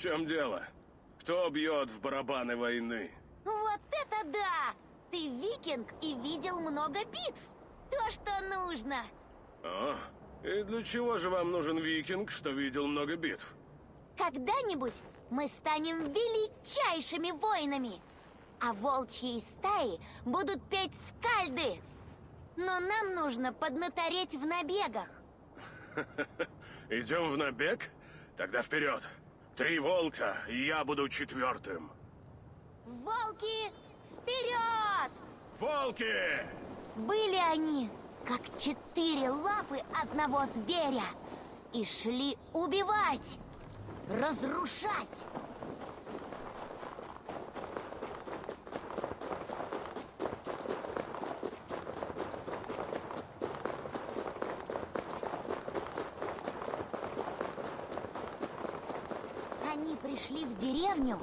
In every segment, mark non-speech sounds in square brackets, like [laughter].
чем дело? Кто бьет в барабаны войны? Вот это да! Ты викинг и видел много битв. То, что нужно. О, и для чего же вам нужен викинг, что видел много битв? Когда-нибудь мы станем величайшими воинами, а волчьи стаи будут петь скальды. Но нам нужно поднатореть в набегах. [laughs] Идем в набег? Тогда вперед. Три волка, и я буду четвертым. Волки, вперед! Волки! Были они, как четыре лапы одного зверя, и шли убивать, разрушать. Они пришли в деревню,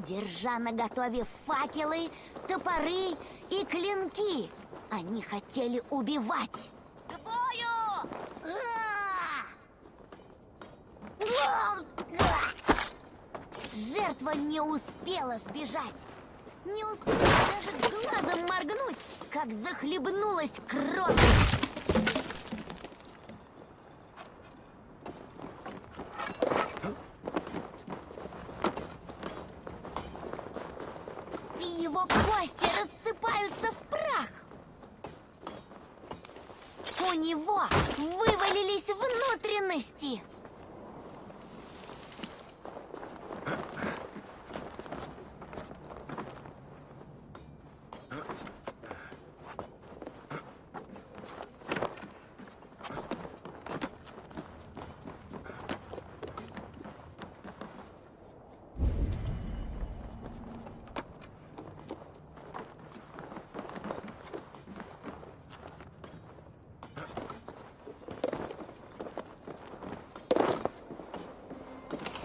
держа на готове факелы, топоры и клинки. Они хотели убивать. К бою! Жертва не успела сбежать. Не успела даже глазом моргнуть, как захлебнулась кровью. И его кости рассыпаются в прах. У него вывалились внутренности.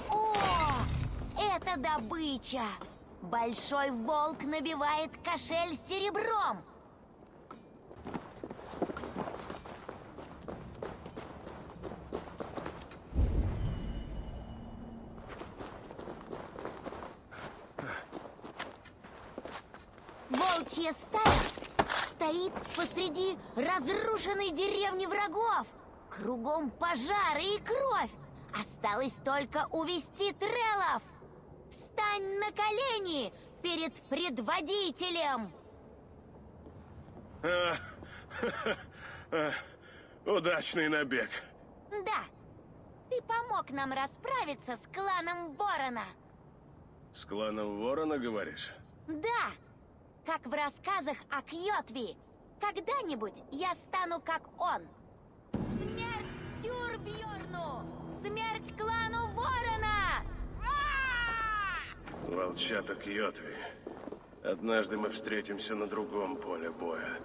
О, это добыча! Большой волк набивает кошель серебром. Волчья стая стоит посреди разрушенной деревни врагов. Кругом пожары и кровь. Осталось только увести трелов. Встань на колени перед предводителем. А, а, Удачный набег. Да, ты помог нам расправиться с кланом Ворона. С кланом Ворона, говоришь? Да, как в рассказах о Кьотви. Когда-нибудь я стану как он. Волчата Кьотви. Однажды мы встретимся на другом поле боя.